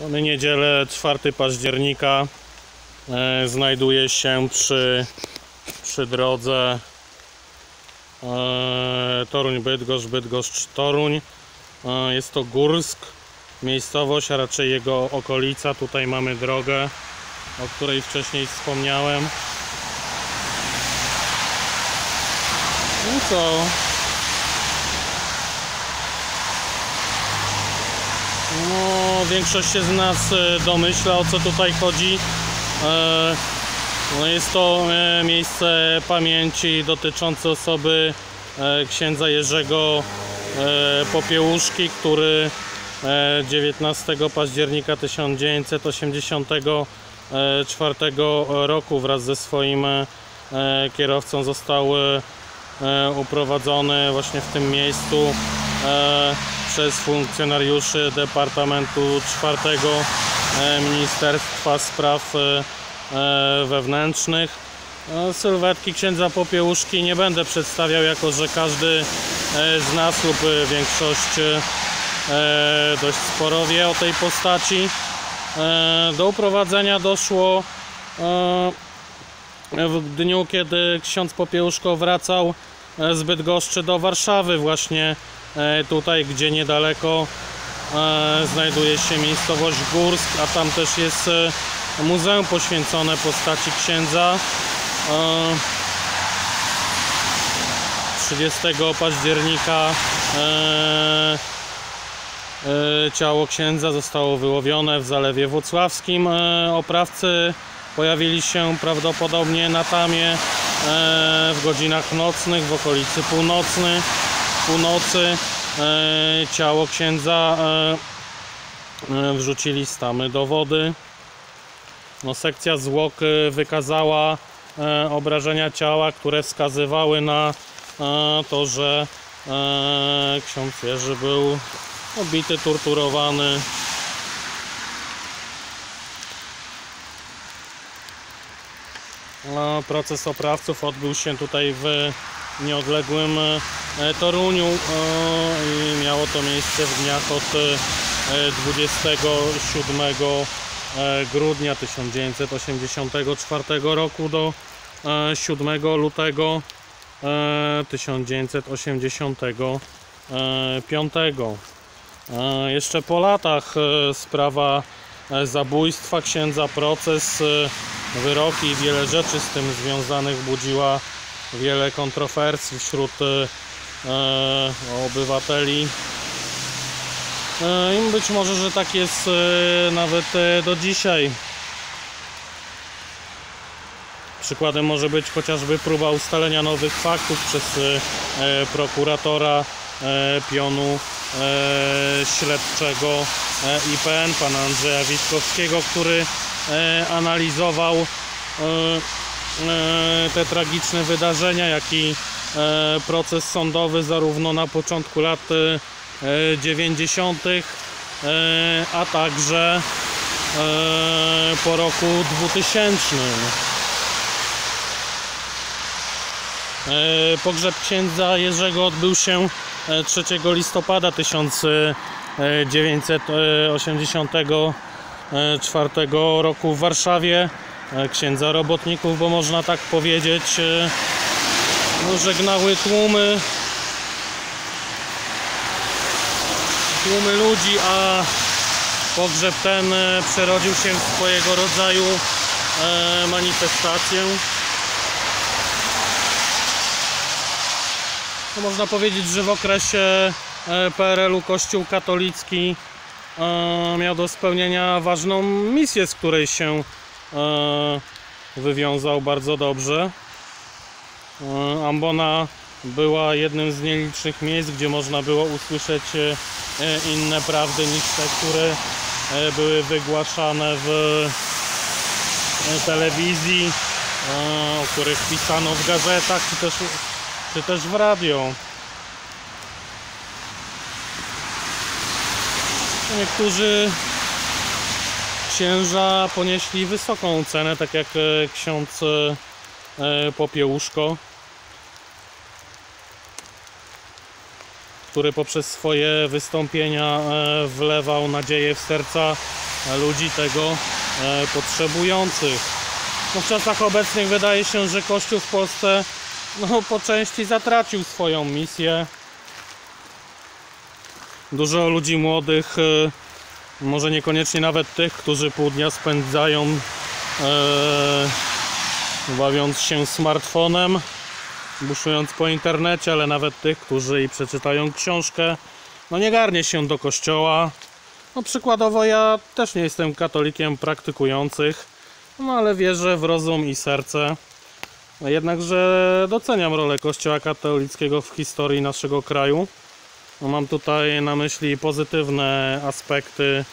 Mamy niedzielę 4 października. E, znajduję się przy, przy drodze e, Toruń-Bydgoszcz, Bydgoszcz-Toruń. E, jest to Górsk, miejscowość, a raczej jego okolica. Tutaj mamy drogę, o której wcześniej wspomniałem. No co? No, większość się z nas e, domyśla o co tutaj chodzi. E, No jest to e, miejsce pamięci dotyczące osoby księdza Jerzego Popiełuszki, który e, 19 października 1984 roku wraz ze swoim kierowcą został uprowadzony właśnie w tym miejscu przez funkcjonariuszy Departamentu czwartego e, Ministerstwa Spraw e, e, Wewnętrznych. E, Sylwetki księdza Popiełuszki nie będę przedstawiał, jako że każdy e, z nas lub e, większość e, dość sporo wie o tej postaci. E, Do uprowadzenia doszło e, w dniu, kiedy ksiądz Popiełuszko wracał e, z Bydgoszczy do Warszawy, właśnie e, tutaj, gdzie niedaleko e, znajduje się miejscowość Górsk, a tam też jest e, muzeum poświęcone postaci księdza. E, 30 października e, e, ciało księdza zostało wyłowione w Zalewie Włocławskim. E, Oprawcy pojawili się prawdopodobnie na tamie e, w godzinach nocnych, w okolicy północny, północy. E, Ciało księdza e, e, wrzucili z tamy do wody. No, sekcja zwłok wykazała obrażenia ciała, które wskazywały na to, że ksiądz Jerzy był obity, torturowany. No, Proces oprawców odbył się tutaj w nieodległym e, Toruniu e, i miało to miejsce w dniach od e, 27 e, grudnia 1984 roku do e, 7 lutego e, 1985. E, Jeszcze po latach e, sprawa e, zabójstwa księdza, proces, e, wyroki i wiele rzeczy z tym związanych budziła wiele kontrowersji wśród e, e, obywateli. E, I być może, że tak jest nawet do dzisiaj. Przykładem może być chociażby próba ustalenia nowych faktów przez prokuratora pionu śledczego IPN, pana Andrzeja Witkowskiego, który analizował te tragiczne wydarzenia, jak i e, proces sądowy zarówno na początku lat e, 90., e, a także e, po roku 2000. E, Pogrzeb księdza Jerzego odbył się e, 3 listopada 1984 roku w Warszawie. E, Księdza robotników, bo można tak powiedzieć, e, no, żegnały tłumy tłumy ludzi, a pogrzeb ten e, przerodził się w swojego rodzaju manifestację. No, można powiedzieć, że w okresie PRL-u Kościół katolicki miał do spełnienia ważną misję, z której się wywiązał bardzo dobrze. E, Ambona była jednym z nielicznych miejsc, gdzie można było usłyszeć e, e, inne prawdy niż te, które e, były wygłaszane w e, telewizji, e, o których pisano w gazetach, czy też, czy też w radio. Niektórzy księża ponieśli wysoką cenę, tak jak e, ksiądz e, e, Popiełuszko. który poprzez swoje wystąpienia wlewał nadzieję w serca ludzi tego potrzebujących. No w czasach obecnych wydaje się, że Kościół w Polsce no, po części zatracił swoją misję. Dużo ludzi młodych, może niekoniecznie nawet tych, którzy pół dnia spędzają e, bawiąc się smartfonem, buszując po internecie, ale nawet tych, którzy i przeczytają książkę, no nie garnie się do kościoła. No przykładowo ja też nie jestem katolikiem praktykujących, no ale wierzę w rozum i serce. Jednakże doceniam rolę Kościoła katolickiego w historii naszego kraju. No mam tutaj na myśli pozytywne aspekty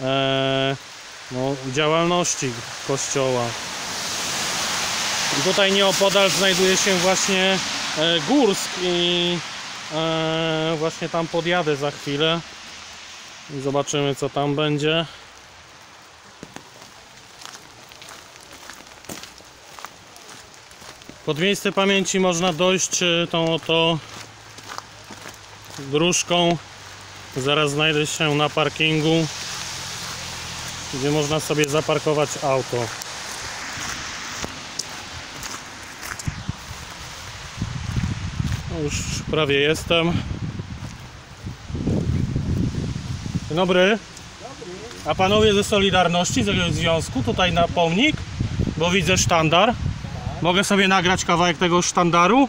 e, no, działalności Kościoła. Tutaj nieopodal znajduje się właśnie e, Górsk i e, właśnie tam podjadę za chwilę i zobaczymy co tam będzie. Pod miejsce pamięci można dojść e, tą oto dróżką. Zaraz znajdę się na parkingu, gdzie można sobie zaparkować auto. Już prawie jestem. Dzień dobry. A panowie ze Solidarności, z związku, tutaj na pomnik, bo widzę sztandar. Mogę sobie nagrać kawałek tego sztandaru?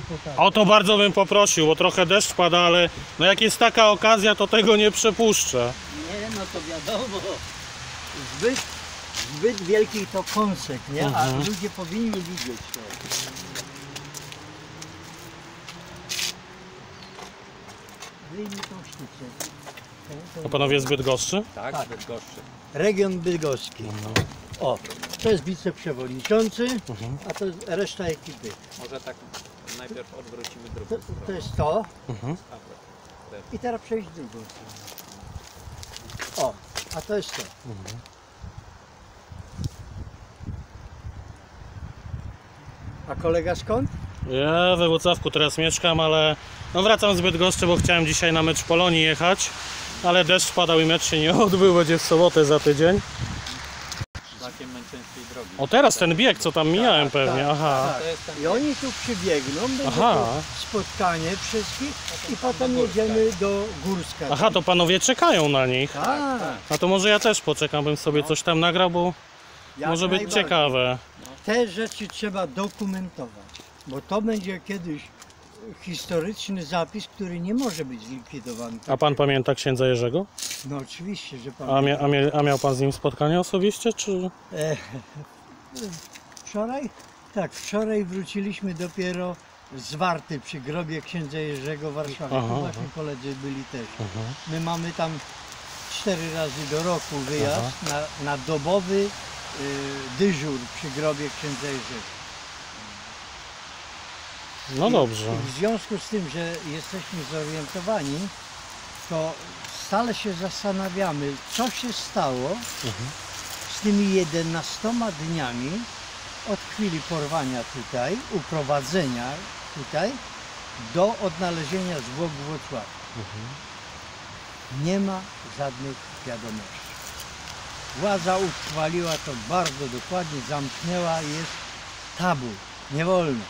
Całego pokazać. O to bardzo bym poprosił, bo trochę deszcz pada, ale no jak jest taka okazja, to tego nie przepuszczę. Nie, no to wiadomo. Zbyt, zbyt wielkich to kąsek, nie? A Mhm. ludzie powinni widzieć to. Wyjmij tą sztuczkę. To- A panowie zbyt goszczy? Tak, Tak. Bydgoszczy. Region Bydgoski. O, to jest wiceprzewodniczący, a to jest reszta ekipy. Może tak najpierw odwrócimy To, drugą to stronę. jest to Mhm. i teraz przejść drugą stronę. O, a to jest to. A kolega skąd? Ja we Włocławku teraz mieszkam, ale no wracam z Bydgoszczy, bo chciałem dzisiaj na mecz Polonii jechać. Ale deszcz padał i mecz się nie odbył, będzie w sobotę za tydzień. O teraz ten bieg, co tam mijałem Tak, pewnie, tak, aha. tak. To jest ten I oni tu przybiegną, będzie Aha. spotkanie wszystkich i potem jedziemy do Górska. Aha, to panowie czekają na nich. Tak, A to może ja też poczekam, bym sobie coś tam nagrał, bo jak może być najbardziej. ciekawe. Te rzeczy trzeba dokumentować, bo to będzie kiedyś historyczny zapis, który nie może być zlikwidowany. A pan pamięta księdza Jerzego? No oczywiście, że pan. A, mia, a, mia, a miał pan z nim spotkanie osobiście, czy... Wczoraj? Tak, wczoraj wróciliśmy dopiero z Warty przy grobie księdza Jerzego w Warszawie. Aha, Tu właśnie koledzy byli też. My mamy tam cztery razy do roku wyjazd na, na dobowy y, dyżur przy grobie księdza Jerzego. No I- dobrze. I w związku z tym, że jesteśmy zorientowani, to stale się zastanawiamy, co się stało Mhm. Z tymi 11 dniami od chwili porwania tutaj, uprowadzenia tutaj, do odnalezienia zwłok w Wrocławiu. Mhm. Nie ma żadnych wiadomości. Władza uchwaliła to bardzo dokładnie, zamknęła, jest tabu, nie wolno.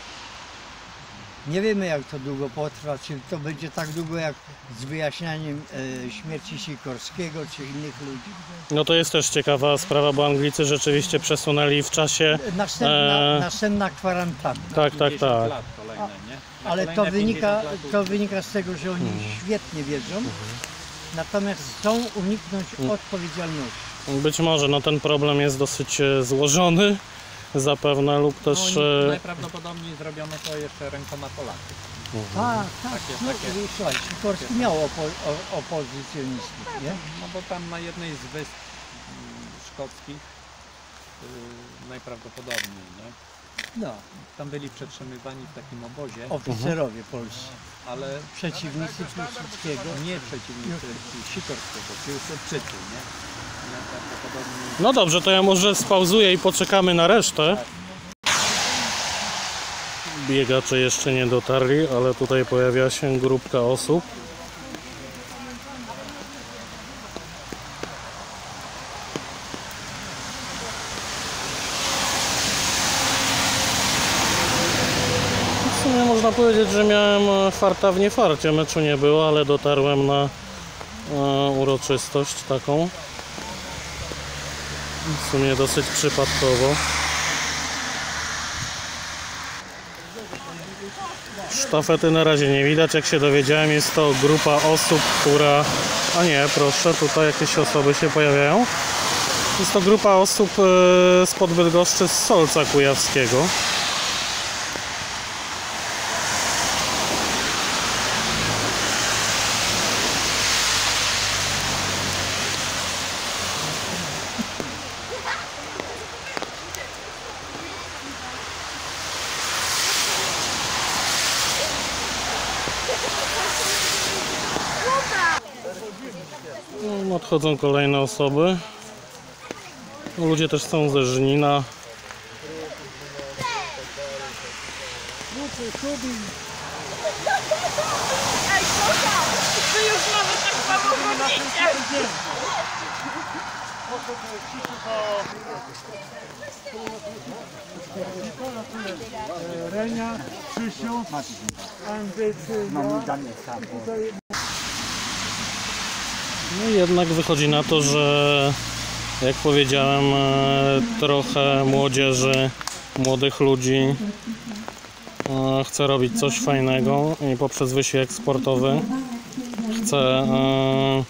Nie wiemy jak to długo potrwa, czy to będzie tak długo jak z wyjaśnianiem e, śmierci Sikorskiego czy innych ludzi. No to jest też ciekawa sprawa, bo Anglicy rzeczywiście przesunęli w czasie. Następna, E. następna kwarantanna. Tak, tak, 50 tak. lat kolejne, nie? Ale to wynika, 50 lat to wynika z tego, że oni Mhm. świetnie wiedzą, natomiast chcą uniknąć Mhm. odpowiedzialności. Być może no ten problem jest dosyć e, złożony zapewne lub No, też... e, najprawdopodobniej zrobiono to jeszcze rękoma Polaków. Tak, tak. Takie- no, takie- Słuchaj, Sikorski miał opo o, opozycjonistów, nie? No bo tam na jednej z wysp mm, szkockich y, najprawdopodobniej, nie? No, Tam byli przetrzymywani w takim obozie, oficerowie polscy. ale Przeciwnicy Piłsudskiego. nie przeciwnicy Sikorskiego, Piłsudczycy, nie? No dobrze, to ja może spauzuję i poczekamy na resztę. biegacze jeszcze nie dotarli, ale tutaj pojawia się grupka osób. W sumie można powiedzieć, że miałem e, farta w niefarcie. Meczu nie było, ale dotarłem na e, uroczystość taką. W sumie dosyć przypadkowo. Sztafety na razie nie widać. Jak się dowiedziałem, jest to grupa osób, która. A nie, proszę, tutaj jakieś osoby się pojawiają. Jest to grupa osób e, spod Bydgoszczy z Solca Kujawskiego. Nadchodzą kolejne osoby. No, Ludzie też są ze Żnina. Ej! Wy już nawet tak samo chodzicie! Renia, Krzysiu, Andycyna. No jednak wychodzi na to, że jak powiedziałem, e, trochę młodzieży, młodych ludzi e, chce robić coś fajnego i poprzez wysiłek sportowy chce e,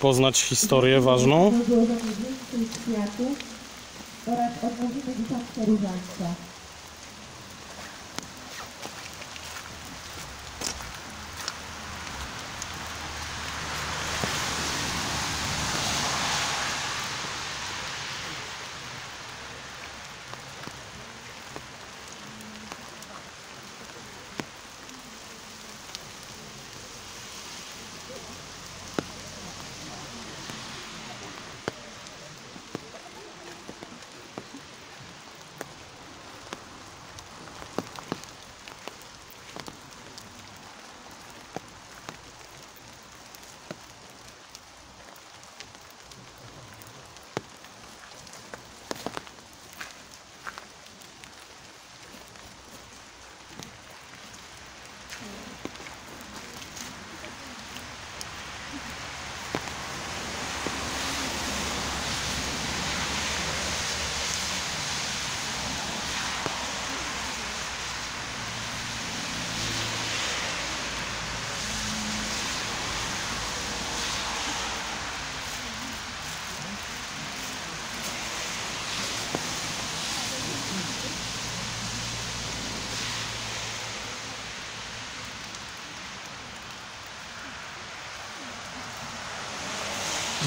poznać historię ważną. oraz.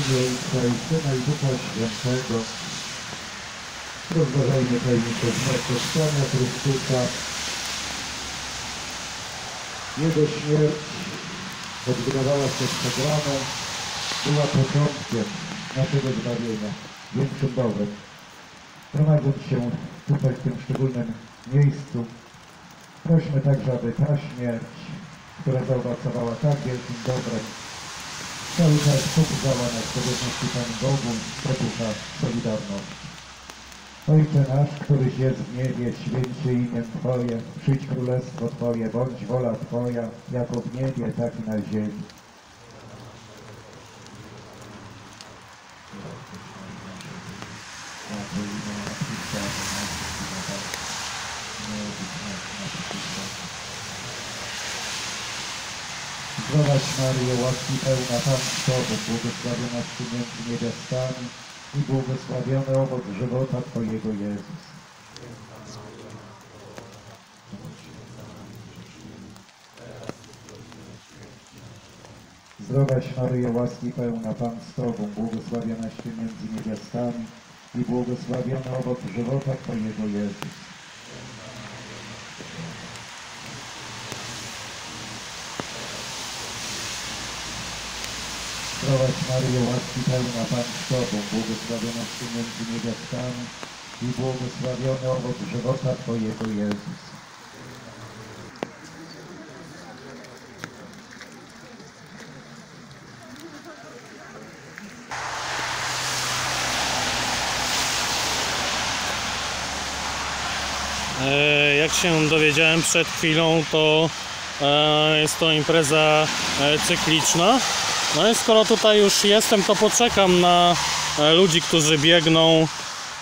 Imię Ojca i Syna i Ducha Świętego. Rozważajmy tajemnicę zmartwychwstania Chrystusa. Jego śmierć odgrywała się przegraną, była początkiem naszego zbawienia, większym dobrem. Prowadząc się tutaj w tym szczególnym miejscu, prośmy także, aby ta śmierć, która zaowocowała tak wielkim dobrem, cały czas pobudzała nas do wierności Panu Bogu, do ducha Solidarności. Ojcze nasz, któryś jest w niebie, święć imię Twoje, przyjdź królestwo Twoje, bądź wola Twoja, jako w niebie, tak i na ziemi. Zdrowaś Maryjo, łaski pełna Pan z Tobą, błogosławionaś Ty między niewiastami i błogosławiony owoc żywota Twojego Jezus. Zdrowaś Maryjo, łaski pełna Pan z Tobą, błogosławionaś Ty między niewiastami i błogosławiony owoc żywota Twojego Jezus. zdrowaś Maryjo, łaski pełna Pan z Tobą, błogosławionaś Ty między niewiastami i błogosławiony owoc żywota Twojego Jezus. E, jak się dowiedziałem przed chwilą, to e, jest to impreza e, cykliczna. No i skoro tutaj już jestem, to poczekam na e, ludzi, którzy biegną,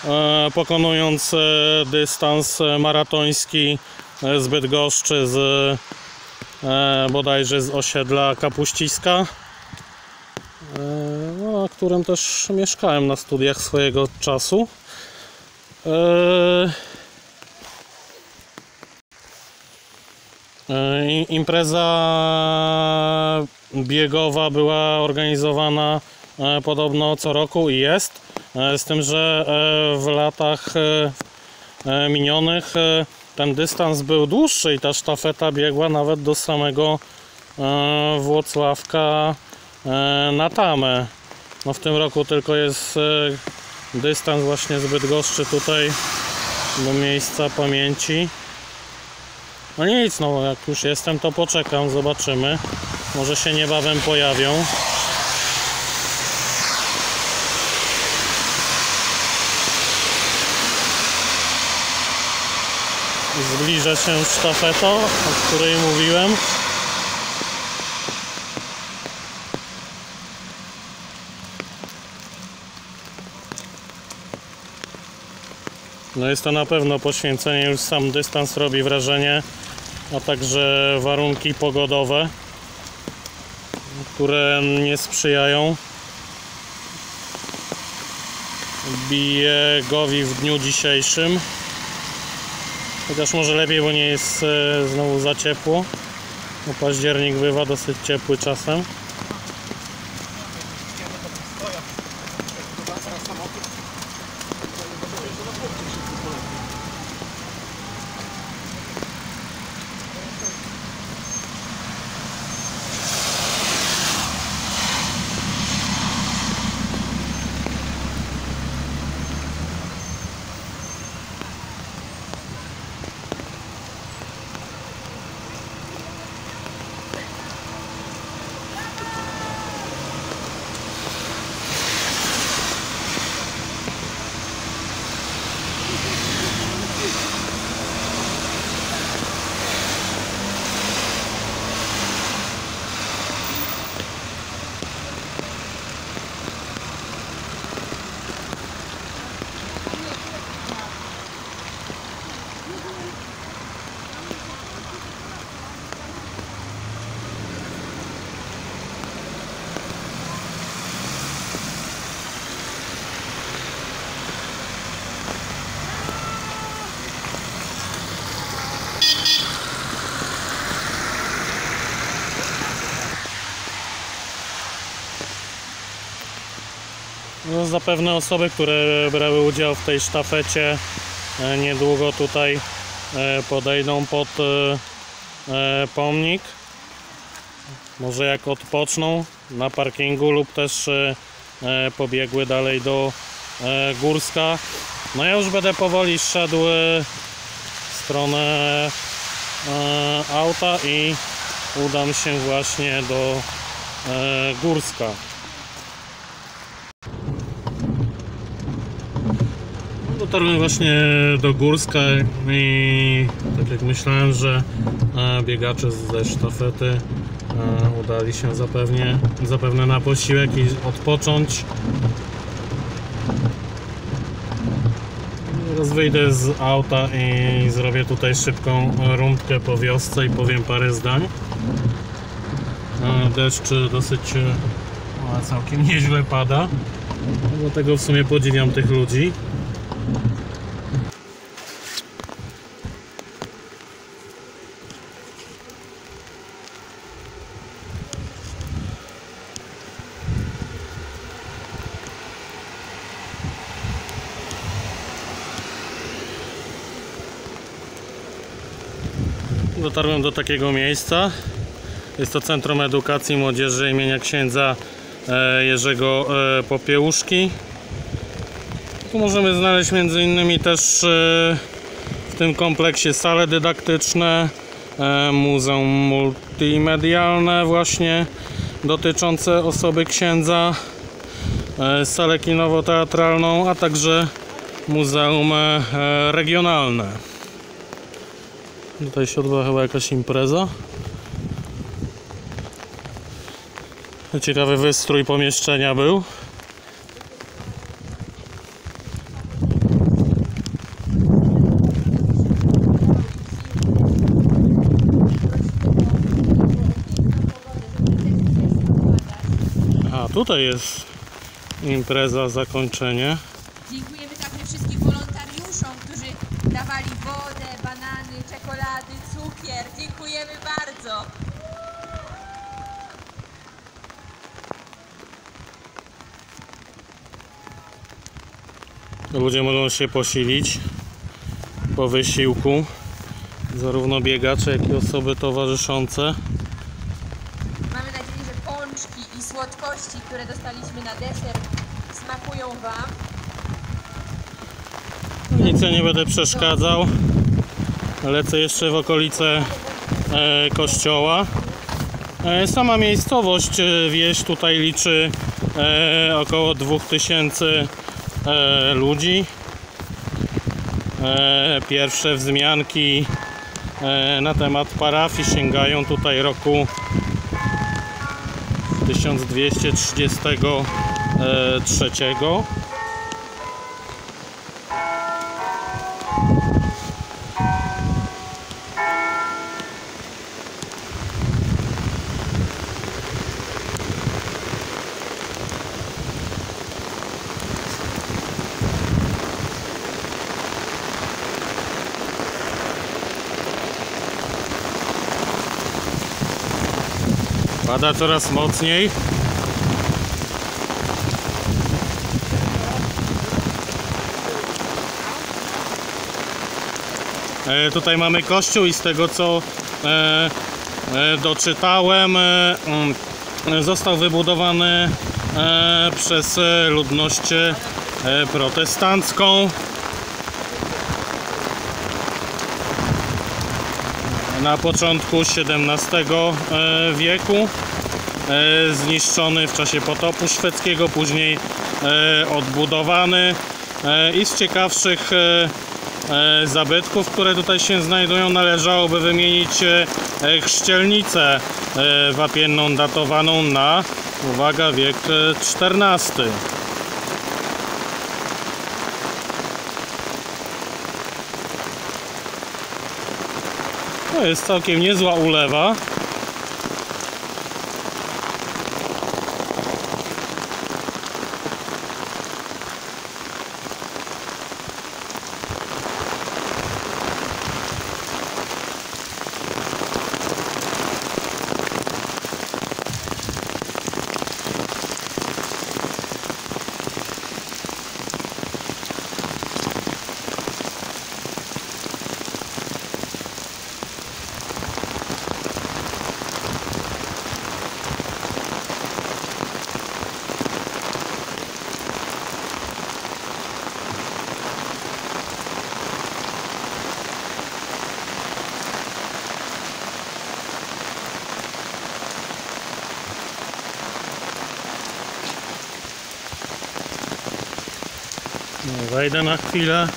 e, pokonując e, dystans maratoński z Bydgoszczy, z bodajże z osiedla Kapuściska, e, no, na którym też mieszkałem na studiach swojego czasu. Impreza biegowa była organizowana e, podobno co roku i jest. E, Z tym, że e, w latach minionych ten dystans był dłuższy i ta sztafeta biegła nawet do samego Włocławka na tamę. No w tym roku tylko jest dystans właśnie z Bydgoszczy tutaj do miejsca pamięci. No nic, no jak już jestem, to poczekam, zobaczymy. Może się niebawem pojawią. Zbliża się sztafeta, o której mówiłem. No jest to na pewno poświęcenie, już sam dystans robi wrażenie, a także warunki pogodowe, które nie sprzyjają biegowi w dniu dzisiejszym. Chociaż może lepiej, bo nie jest e, znowu za ciepło. Bo październik bywa dosyć ciepły czasem. No, zapewne osoby, które brały udział w tej sztafecie e, niedługo tutaj e, podejdą pod e, pomnik. Może jak odpoczną na parkingu lub też pobiegły dalej do Górska. No ja już będę powoli szedł w stronę auta i udam się właśnie do Górska. Dotarłem właśnie do Górska i tak jak myślałem, że e, biegacze ze sztafety e, udali się zapewnie, zapewne na posiłek i odpocząć. Teraz wyjdę z auta i zrobię tutaj szybką rundkę po wiosce i powiem parę zdań. E, Deszcz dosyć całkiem nieźle pada. Dlatego w sumie podziwiam tych ludzi. Dotarłem do takiego miejsca. Jest to Centrum Edukacji Młodzieży imienia księdza e, Jerzego e, Popiełuszki. Tu możemy znaleźć między innymi też e, w tym kompleksie sale dydaktyczne, muzeum multimedialne właśnie dotyczące osoby księdza, salę kinowo-teatralną, a także muzeum regionalne. Tutaj się odbyła chyba jakaś impreza. Ciekawy wystrój pomieszczenia był. A tutaj jest impreza, zakończenie. Dziękujemy Ludzie mogą się posilić po wysiłku. Zarówno biegacze, jak i osoby towarzyszące. Mamy nadzieję, że pączki i słodkości, które dostaliśmy na deser, smakują Wam. Nic ja nie będę przeszkadzał. Lecę jeszcze w okolice e, kościoła. E, sama miejscowość, e, wieś tutaj liczy e, około 2000 e, ludzi. E, pierwsze wzmianki e, na temat parafii sięgają tutaj roku 1233. Pada coraz mocniej. E, tutaj mamy kościół i z tego co e, e, doczytałem e, mm, został wybudowany e, przez e, ludność protestancką. Na początku XVII e, wieku. e, Zniszczony w czasie potopu szwedzkiego, później e, odbudowany. I z ciekawszych zabytków, które tutaj się znajdują, należałoby wymienić chrzcielnicę wapienną datowaną na, uwaga, wiek XIV. Jest całkiem niezła ulewa. No, Wejdę na chwilę.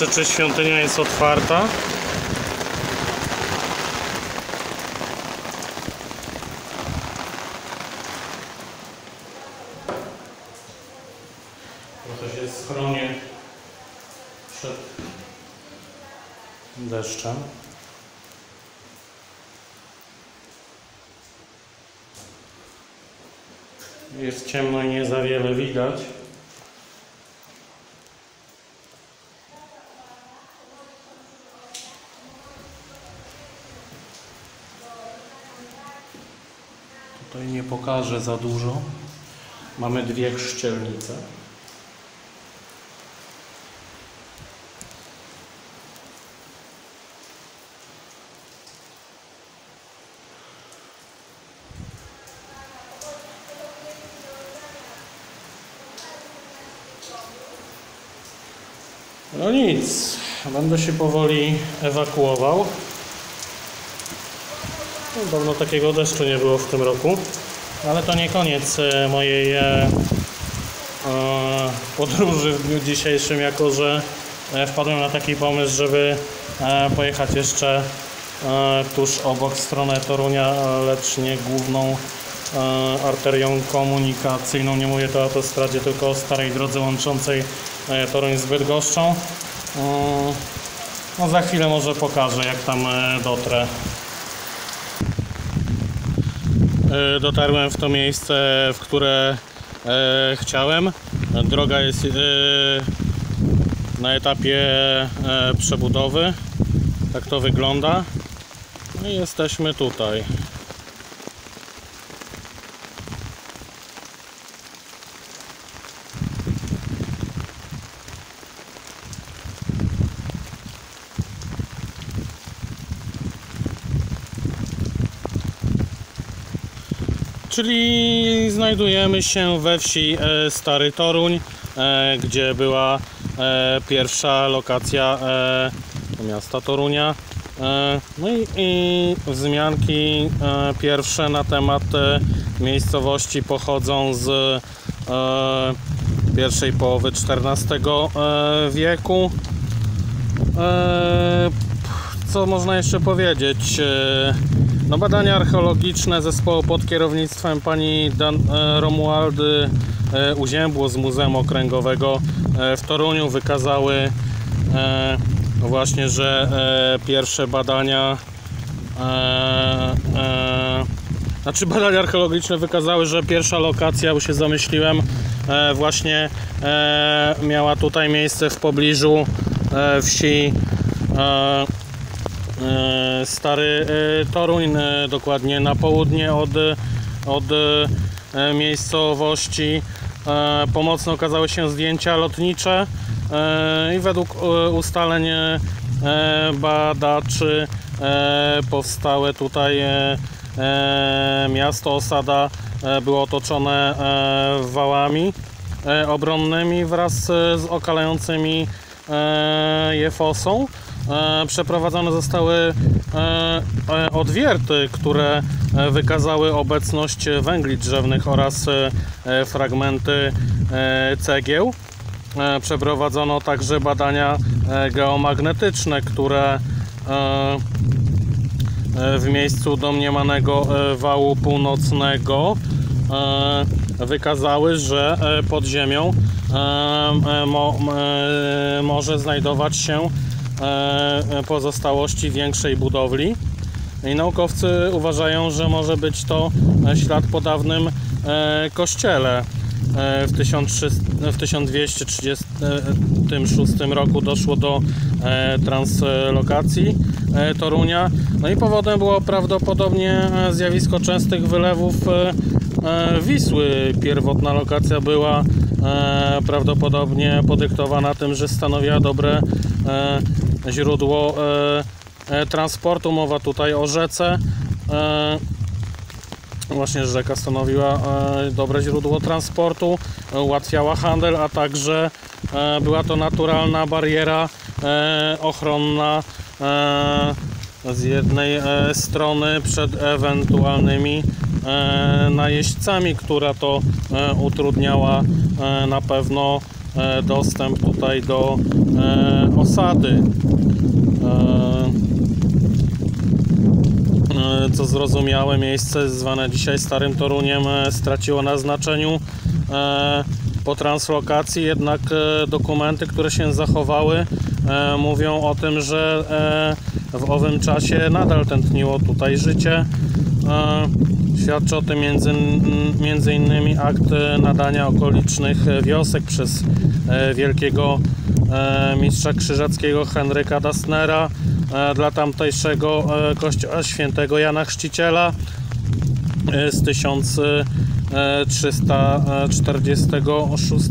Zobaczę, czy świątynia jest otwarta. To też jest schronie przed deszczem. Jest ciemno i nie za wiele widać. Tutaj nie pokażę za dużo. Mamy dwie chrzcielnice. No nic, będę się powoli ewakuował. No, Dawno takiego deszczu nie było w tym roku, ale to nie koniec e, mojej e, e, podróży w dniu dzisiejszym, jako że wpadłem na taki pomysł, żeby pojechać jeszcze tuż obok stronę Torunia, lecz nie główną arterią komunikacyjną. Nie mówię tu o autostradzie, tylko o starej drodze łączącej Toruń z Bydgoszczą. No za chwilę może pokażę, jak tam dotrę. E, Dotarłem w to miejsce, w które e, chciałem. Droga jest e, na etapie przebudowy. Tak to wygląda. No i jesteśmy tutaj. Czyli znajdujemy się we wsi e, Stary Toruń, e, gdzie była e, pierwsza lokacja miasta Torunia. No i, i wzmianki pierwsze na temat miejscowości pochodzą z pierwszej połowy XIV wieku. Co można jeszcze powiedzieć? No, badania archeologiczne zespołu pod kierownictwem pani Dan e, Romualdy e, Uziębło z Muzeum Okręgowego e, w Toruniu wykazały właśnie, że pierwsze badania znaczy badania archeologiczne wykazały, że pierwsza lokacja, bo się zamyśliłem, właśnie miała tutaj miejsce w pobliżu wsi Stary e, Toruń, e, dokładnie na południe od, od e, miejscowości. E, Pomocne okazały się zdjęcia lotnicze e, i według e, ustaleń e, badaczy e, powstałe tutaj e, e, miasto, osada e, było otoczone e, wałami e, obronnymi wraz e, z okalającymi e, je fosą. E, Przeprowadzone zostały e, e, odwierty, które wykazały obecność węgli drzewnych oraz fragmenty cegieł. Przeprowadzono także badania geomagnetyczne, które w miejscu domniemanego wału północnego wykazały, że pod ziemią mo, może znajdować się pozostałości większej budowli. I naukowcy uważają, że może być to e, ślad po dawnym e, kościele. E, W, 1300 w 1236 roku doszło do e, translokacji e, Torunia. No i powodem było prawdopodobnie e, zjawisko częstych wylewów e, e, Wisły. Pierwotna lokacja była e, prawdopodobnie podyktowana tym, że stanowiła dobre e, źródło e, e, transportu. Mowa tutaj o rzece. E, Właśnie rzeka stanowiła dobre źródło transportu, ułatwiała handel, a także była to naturalna bariera ochronna z jednej strony przed ewentualnymi najeźdźcami, która to utrudniała na pewno dostęp tutaj do e, osady. E, E, co zrozumiałe miejsce zwane dzisiaj Starym Toruniem e, straciło na znaczeniu e, po translokacji, jednak e, dokumenty, które się zachowały e, mówią o tym, że e, w owym czasie nadal tętniło tutaj życie. Świadczy o tym między, między innymi akt e, nadania okolicznych e, wiosek przez e, wielkiego mistrza krzyżackiego Henryka Dasnera dla tamtejszego kościoła świętego Jana Chrzciciela z 1346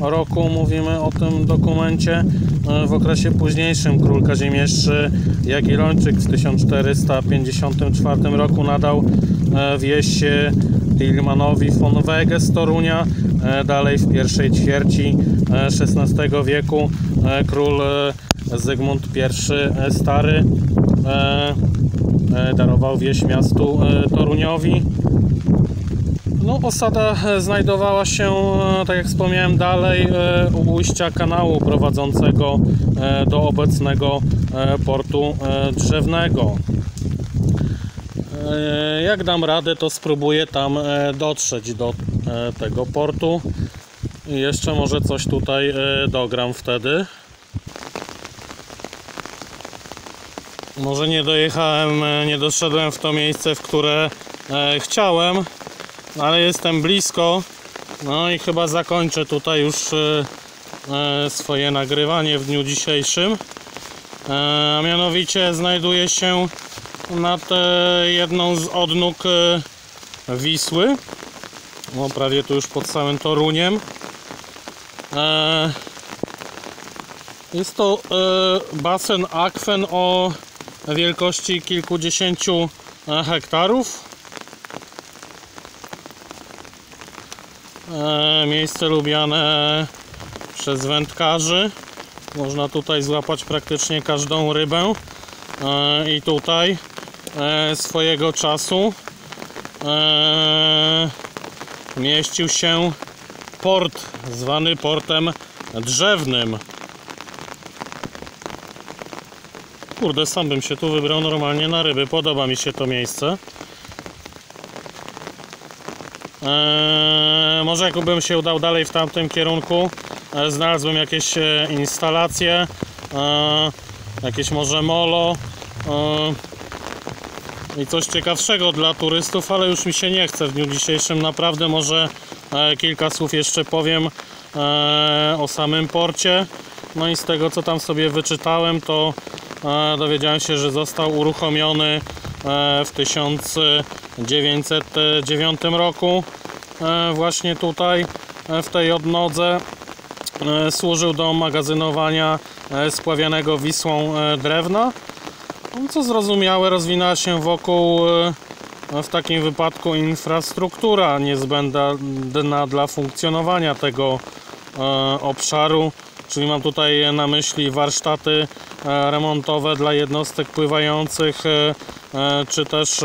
roku mówimy o tym dokumencie. W okresie późniejszym król Kazimierz Jagiellończyk w 1454 roku nadał wieś e, Tilmanowi von Wege z Torunia. E, Dalej w pierwszej ćwierci e, XVI wieku król Zygmunt I Stary darował wieś miastu Toruniowi. No, osada znajdowała się, tak jak wspomniałem, dalej u ujścia kanału prowadzącego do obecnego portu drzewnego. E, Jak dam radę, to spróbuję tam e, dotrzeć do e, tego portu. I jeszcze może coś tutaj dogram wtedy. Może nie dojechałem, nie doszedłem w to miejsce, w które chciałem, ale jestem blisko. No i chyba zakończę tutaj już swoje nagrywanie w dniu dzisiejszym. A mianowicie znajduję się nad jedną z odnóg e, Wisły. No, prawie tu już pod samym Toruniem. E, Jest to e, basen akwen o wielkości kilkudziesięciu hektarów. Miejsce lubiane przez wędkarzy. Można tutaj złapać praktycznie każdą rybę. I tutaj e, swojego czasu e, mieścił się port, zwany portem drzewnym. Kurde, sam bym się tu wybrał normalnie na ryby. Podoba mi się to miejsce. Eee, może jakbym się udał dalej w tamtym kierunku, e, znalazłbym jakieś e, instalacje, e, jakieś może molo e, i coś ciekawszego dla turystów, ale już mi się nie chce w dniu dzisiejszym. Naprawdę może e, kilka słów jeszcze powiem e, o samym porcie. No i z tego co tam sobie wyczytałem, to e, dowiedziałem się, że został uruchomiony w 1909 roku właśnie tutaj w tej odnodze służył do magazynowania spławianego Wisłą drewna co zrozumiałe rozwinęła się wokół e, w takim wypadku infrastruktura niezbędna dla funkcjonowania tego e, obszaru. Czyli mam tutaj na myśli warsztaty e, remontowe dla jednostek pływających czy też